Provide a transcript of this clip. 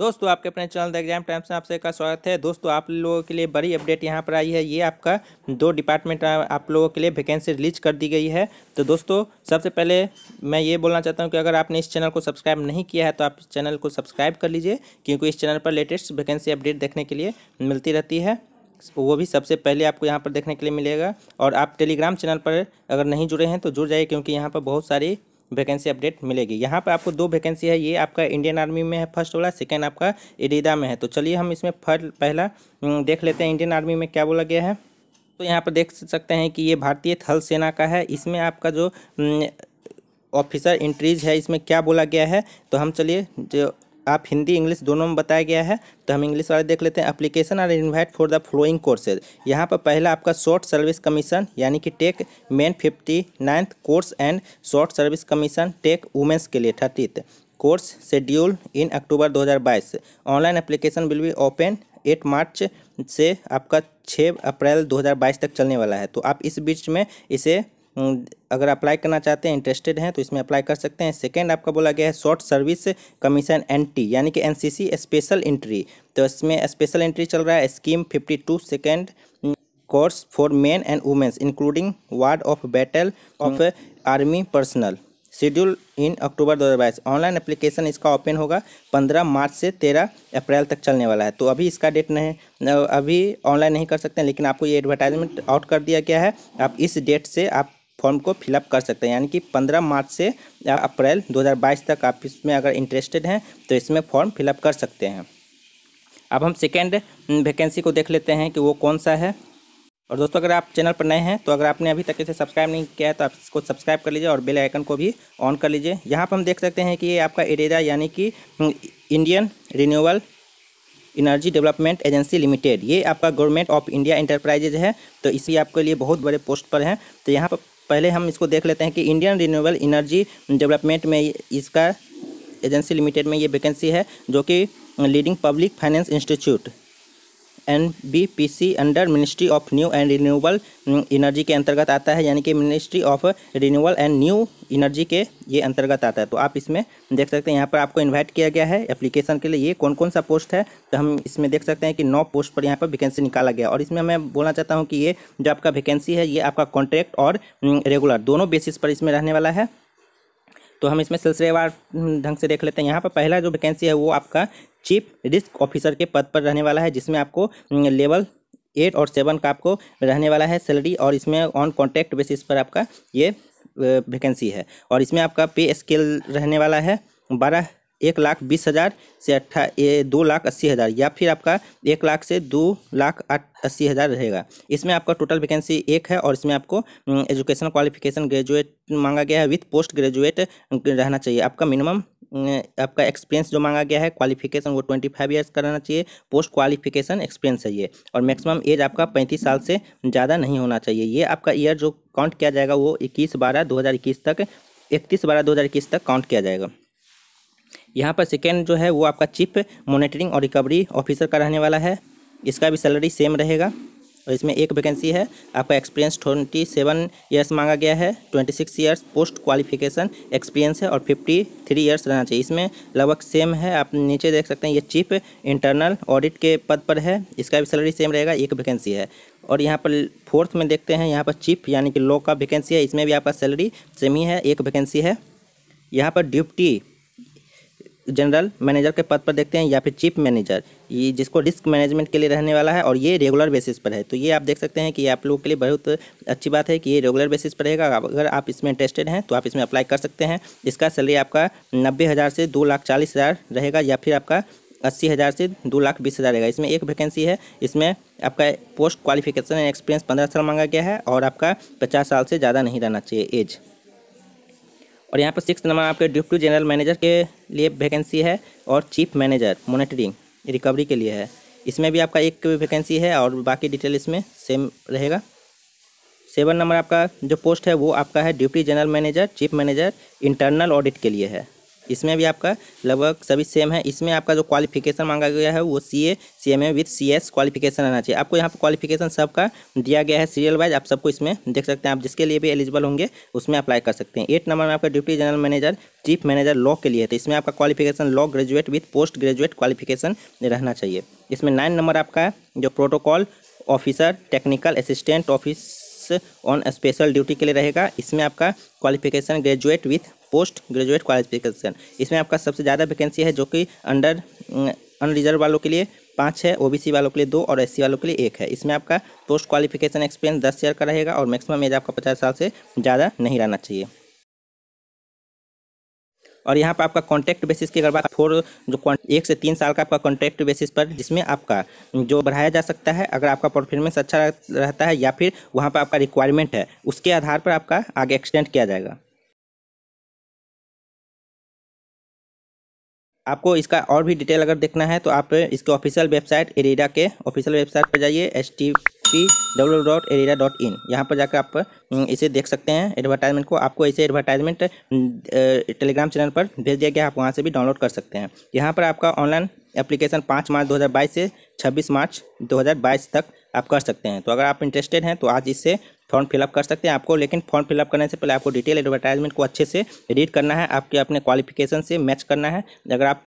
दोस्तों, आपके अपने चैनल द एग्ज़ाम टाइम्स में आपसे का स्वागत है। दोस्तों, आप लोगों के लिए बड़ी अपडेट यहाँ पर आई है। ये आपका दो डिपार्टमेंट, आप लोगों के लिए वैकेंसी रिलीज़ कर दी गई है। तो दोस्तों, सबसे पहले मैं ये बोलना चाहता हूँ कि अगर आपने इस चैनल को सब्सक्राइब नहीं किया है तो आप इस चैनल को सब्सक्राइब कर लीजिए, क्योंकि इस चैनल पर लेटेस्ट वैकेंसी अपडेट देखने के लिए मिलती रहती है। वो भी सबसे पहले आपको यहाँ पर देखने के लिए मिलेगा। और आप टेलीग्राम चैनल पर अगर नहीं जुड़े हैं तो जुड़ जाइए, क्योंकि यहाँ पर बहुत सारी वैकेंसी अपडेट मिलेगी। यहाँ पर आपको दो वैकेंसी है। ये आपका इंडियन आर्मी में है फ़र्स्ट वाला सेकेंड आपका इरीदा में है। तो चलिए हम इसमें फ़र्स्ट पहला देख लेते हैं इंडियन आर्मी में क्या बोला गया है। तो यहाँ पर देख सकते हैं कि ये भारतीय थल सेना का है। इसमें आपका जो ऑफिसर इंट्रीज है, इसमें क्या बोला गया है। तो हम चलिए, जो आप हिंदी, इंग्लिश दोनों में बताया गया है तो हम इंग्लिश वाले देख लेते हैं। Application are invite for the following courses यहाँ पर पहला आपका शॉर्ट सर्विस कमीशन यानी कि tech men fifty ninth course and short service commission tech women's के लिए thirtieth course schedule in October 2022 online application will be open at March से आपका छः अप्रैल 2022 तक चलने वाला है। तो आप इस बीच में इसे अगर अप्लाई करना चाहते हैं इंटरेस्टेड हैं तो इसमें अप्लाई कर सकते हैं। सेकेंड आपका बोला गया है short service commission N T यानी कि एनसीसी स्पेशल एंट्री तो इसमें स्पेशल एंट्री चल रहा है scheme fifty two second course for men and womens including ward of battle of army personnel schedule in October 2022 online application इसका open होगा 15 मार्च से 13 अप्रैल तक चलने वाला है। तो अभी इसका डेट नहीं अभी ऑनलाइन नहीं कर सकते हैं लेकिन आपको ये एडवर्टाइजमेंट आउट कर दिया गया है। आप इस डेट से आप फॉर्म को फिलअप कर सकते हैं। यानी कि पंद्रह मार्च से अप्रैल 2022 तक आप इसमें अगर इंटरेस्टेड हैं तो इसमें फॉर्म फिलअप कर सकते हैं। अब हम सेकेंड वैकेंसी को देख लेते हैं कि वो कौन सा है। और दोस्तों, अगर आप चैनल पर नए हैं तो अगर आपने अभी तक इसे सब्सक्राइब नहीं किया है तो आप इसको सब्सक्राइब कर लीजिए और बेल आइकन को भी ऑन कर लीजिए। यहाँ पर हम देख सकते हैं कि ये आपका एरेरा यानी कि Indian renewable energy development agency limited ये आपका गवर्नमेंट ऑफ़ इंडिया इंटरप्राइजेज है तो इसी आपके लिए बहुत बड़े पोस्ट पर हैं। तो यहाँ पर पहले हम इसको देख लेते हैं कि इंडियन रिन्यूएबल एनर्जी डेवलपमेंट में इसका एजेंसी लिमिटेड में ये वैकेंसी है, जो कि leading public finance institute N B P C under ministry of new and renewable energy के अंतर्गत आता है, यानी कि ministry of renewable and new energy के ये अंतर्गत आता है। तो आप इसमें देख सकते हैं, यहाँ पर आपको इन्वाइट किया गया है एप्लीकेशन के लिए। ये कौन कौन सा पोस्ट है? तो हम इसमें देख सकते हैं कि नौ पोस्ट पर यहाँ पर वैकेंसी निकाला गया। और इसमें मैं बोलना चाहता हूँ कि ये जो आपका वैकेंसी है, ये आपका कॉन्ट्रैक्ट और रेगुलर दोनों बेसिस पर इसमें रहने वाला है। तो हम इसमें सिलसिलेवार ढंग से देख लेते हैं। यहाँ पर पहला जो वैकेंसी है वो आपका चीफ रिस्क ऑफिसर के पद पर रहने वाला है, जिसमें आपको लेवल एट और सेवन का आपको रहने वाला है सैलरी और इसमें ऑन कॉन्ट्रैक्ट बेसिस पर आपका ये वैकेंसी है। और इसमें आपका पे स्केल रहने वाला है बारह एक लाख बीस हज़ार से अट्ठा ये दो लाख अस्सी हज़ार या फिर आपका एक लाख से दो लाख अस्सी हज़ार रहेगा। इसमें आपका टोटल वैकेंसी एक है और इसमें आपको एजुकेशन क्वालिफिकेशन ग्रेजुएट मांगा गया है विथ पोस्ट ग्रेजुएट रहना चाहिए। आपका मिनिमम आपका एक्सपीरियंस जो मांगा गया है क्वालिफिकेशन वो ट्वेंटी फाइव ईयर्स का रहना चाहिए। पोस्ट क्वालिफिकेशन एक्सपीरियंस ये और मैक्सिमम एज आपका पैंतीस साल से ज़्यादा नहीं होना चाहिए। ये आपका ईयर जो काउंट किया जाएगा वो इक्कीस बारह दो हज़ार इक्कीस तक, इकतीस बारह दो हज़ार इक्कीस तक काउंट किया जाएगा। यहाँ पर सेकेंड जो है, वो आपका चीफ मॉनिटरिंग और रिकवरी ऑफिसर का रहने वाला है। इसका भी सैलरी सेम रहेगा। और इसमें एक वैकेंसी है। आपका एक्सपीरियंस ट्वेंटी सेवन ईयर्स मांगा गया है। Twenty six years post qualification experience है और फिफ्टी थ्री ईयर्स रहना चाहिए। इसमें लगभग सेम है। आप नीचे देख सकते हैं, ये चीफ इंटरनल ऑडिट के पद पर है। इसका भी सैलरी सेम रहेगा। एक वैकेंसी है। और यहाँ पर फोर्थ में देखते हैं, यहाँ पर चीफ यानी कि लॉ का वैकेंसी है। इसमें भी आपका सैलरी सेम ही है। एक वैकेंसी है। यहाँ पर ड्यूटी जनरल मैनेजर के पद पर देखते हैं या फिर चीफ मैनेजर ये जिसको रिस्क मैनेजमेंट के लिए रहने वाला है और ये रेगुलर बेसिस पर है। तो ये आप देख सकते हैं कि आप लोगों के लिए बहुत अच्छी बात है कि ये रेगुलर बेसिस पर रहेगा। अगर आप इसमें इंटरेस्टेड हैं तो आप इसमें अप्लाई कर सकते हैं। इसका सैलरी आपका नब्बे हज़ार से दो लाख चालीस हज़ार रहेगा या फिर आपका अस्सी हज़ार से दो लाख बीस हज़ार रहेगा। इसमें एक वैकेंसी है। इसमें आपका पोस्ट क्वालिफिकेशन एंड एक्सपीरियंस पंद्रह साल मांगा गया है और आपका पचास साल से ज़्यादा नहीं रहना चाहिए एज और यहाँ पर सिक्स नंबर आपके डिप्टी जनरल मैनेजर के लिए वैकेंसी है और चीफ मैनेजर मोनिटरिंग रिकवरी के लिए है। इसमें भी आपका एक वैकेंसी है और बाकी डिटेल इसमें सेम रहेगा। सेवन नंबर आपका जो पोस्ट है वो आपका है deputy general manager chief manager internal audit के लिए है। इसमें भी आपका लगभग सभी सेम है। इसमें आपका जो क्वालिफिकेशन मांगा गया है, वो C A C M A with C S qualification रहना चाहिए। आपको यहाँ पर क्वालिफिकेशन सबका दिया गया है सीरियल वाइज आप सबको इसमें देख सकते हैं। आप जिसके लिए भी एलिजिबल होंगे, उसमें अप्लाई कर सकते हैं। एट नंबर में आपका duty general manager chief manager law के लिए है। तो इसमें आपका qualification law graduate with post graduate qualification रहना चाहिए। इसमें नाइन नंबर आपका जो protocol officer technical assistant office on special duty के लिए रहेगा। इसमें आपका qualification graduate with post graduate qualification इसमें आपका सबसे ज़्यादा वैकेंसी है जो कि अंडर अनरिजर्व वालों के लिए पाँच है, ओबीसी वालों के लिए दो और एससी वालों के लिए एक है। इसमें आपका पोस्ट क्वालिफिकेशन एक्सपीरियंस दस ईयर का रहेगा और मैक्सिमम एज आपका पचास साल से ज़्यादा नहीं रहना चाहिए। और यहाँ पर आपका कॉन्ट्रैक्ट बेसिस की अगर बात फोर, जो एक से तीन साल का आपका कॉन्ट्रैक्ट बेसिस पर जिसमें आपका, जो बढ़ाया जा सकता है, अगर आपका परफॉर्मेंस अच्छा रहता है या फिर वहाँ पर आपका रिक्वायरमेंट है, उसके आधार पर आपका आगे एक्सटेंड किया जाएगा। आपको इसका और भी डिटेल अगर देखना है तो आप इसके ऑफिशियल वेबसाइट एरिडा के ऑफिशियल वेबसाइट पर जाइए H T P W dot IREDA dot in यहाँ पर जाकर आप इसे देख सकते हैं एडवर्टाइजमेंट को। आपको इसे एडवर्टाइजमेंट टेलीग्राम चैनल पर भेज दिया गया आप वहाँ से भी डाउनलोड कर सकते हैं। यहाँ पर आपका ऑनलाइन एप्लीकेशन पाँच मार्च 2022 से 26 मार्च 2022 तक आप कर सकते हैं। तो अगर आप इंटरेस्टेड हैं तो आज इससे फॉर्म फिलअप कर सकते हैं आपको, लेकिन फॉर्म फिलअप करने से पहले आपको डिटेल एडवर्टाइजमेंट को अच्छे से रीड करना है, आपके अपने क्वालिफिकेशन से मैच करना है। अगर आप